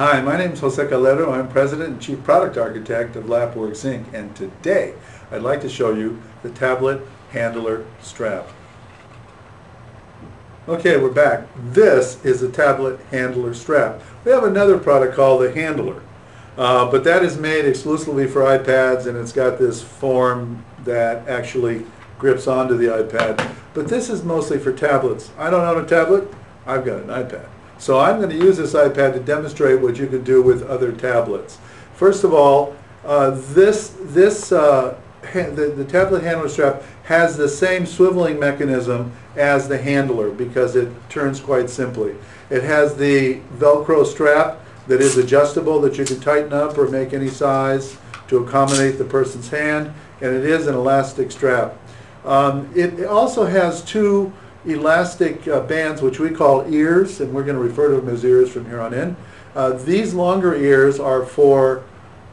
Hi, my name is Jose Calero. I'm President and Chief Product Architect of Lapworks Inc. And today I'd like to show you the tablet handler strap. Okay, we're back. This is a tablet handler strap. We have another product called the handler, uh, but that is made exclusively for iPads and it's got this form that actually grips onto the iPad. But this is mostly for tablets. I don't own a tablet. I've got an iPad. So I'm going to use this iPad to demonstrate what you can do with other tablets. First of all, uh, this, this uh, the, the tablet handler strap has the same swiveling mechanism as the handler because it turns quite simply. It has the Velcro strap that is adjustable that you can tighten up or make any size to accommodate the person's hand and it is an elastic strap. Um, it also has two elastic uh, bands, which we call ears, and we're going to refer to them as ears from here on in. Uh, these longer ears are for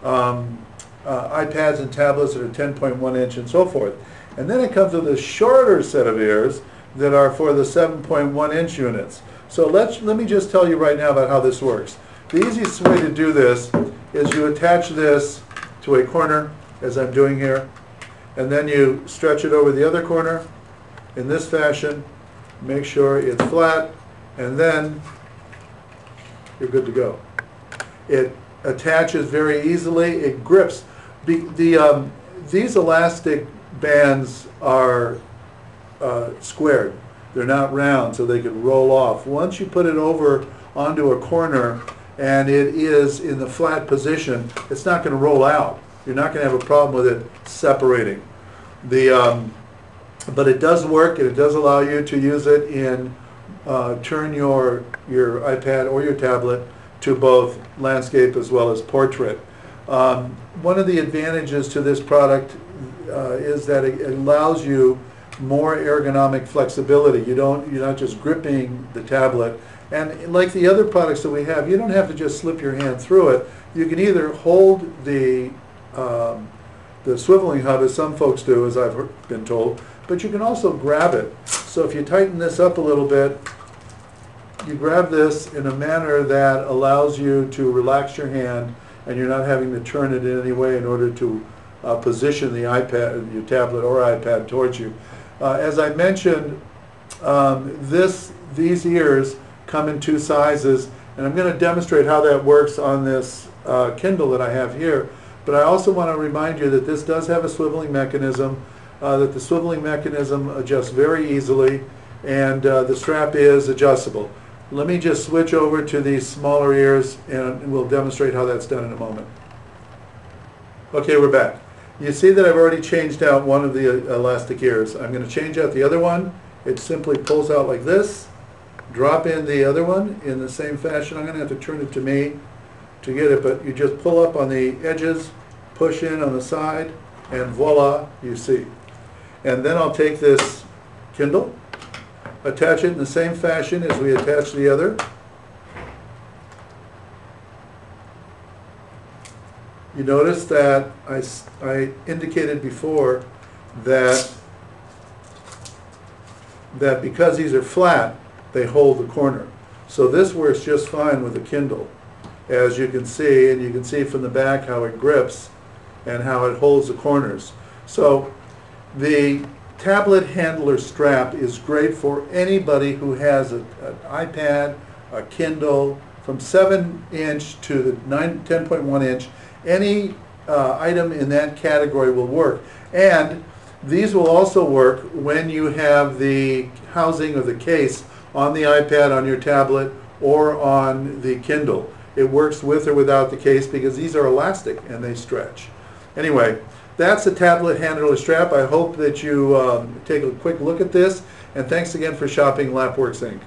um, uh, iPads and tablets that are 10.1 inch and so forth. And then it comes with a shorter set of ears that are for the 7.1 inch units. So let's, let me just tell you right now about how this works. The easiest way to do this is you attach this to a corner, as I'm doing here, and then you stretch it over the other corner in this fashion, make sure it's flat, and then you're good to go. It attaches very easily, it grips. The, the, um, these elastic bands are uh, squared. They're not round, so they can roll off. Once you put it over onto a corner and it is in the flat position, it's not going to roll out. You're not going to have a problem with it separating. The, um, but it does work and it does allow you to use it in uh, turn your your iPad or your tablet to both landscape as well as portrait. Um, one of the advantages to this product uh, is that it allows you more ergonomic flexibility. You don't you're not just gripping the tablet. And like the other products that we have, you don't have to just slip your hand through it. You can either hold the um, the swiveling hub, as some folks do, as I've been told, but you can also grab it. So if you tighten this up a little bit, you grab this in a manner that allows you to relax your hand and you're not having to turn it in any way in order to uh, position the iPad, your tablet or iPad towards you. Uh, as I mentioned, um, this, these ears come in two sizes and I'm going to demonstrate how that works on this uh, Kindle that I have here. But I also want to remind you that this does have a swiveling mechanism uh, that the swiveling mechanism adjusts very easily and uh, the strap is adjustable. Let me just switch over to these smaller ears and we'll demonstrate how that's done in a moment. Okay, we're back. You see that I've already changed out one of the uh, elastic ears. I'm going to change out the other one. It simply pulls out like this. Drop in the other one in the same fashion. I'm going to have to turn it to me to get it, but you just pull up on the edges, push in on the side, and voila, you see. And then I'll take this Kindle, attach it in the same fashion as we attach the other. You notice that I, I indicated before that that because these are flat, they hold the corner. So this works just fine with a Kindle, as you can see, and you can see from the back how it grips and how it holds the corners. So the tablet handler strap is great for anybody who has a, an iPad, a Kindle, from 7 inch to the 10.1 inch. Any uh, item in that category will work. And these will also work when you have the housing or the case on the iPad, on your tablet, or on the Kindle. It works with or without the case because these are elastic and they stretch. Anyway, that's the tablet handler strap. I hope that you um, take a quick look at this. And thanks again for shopping Lapworks Inc.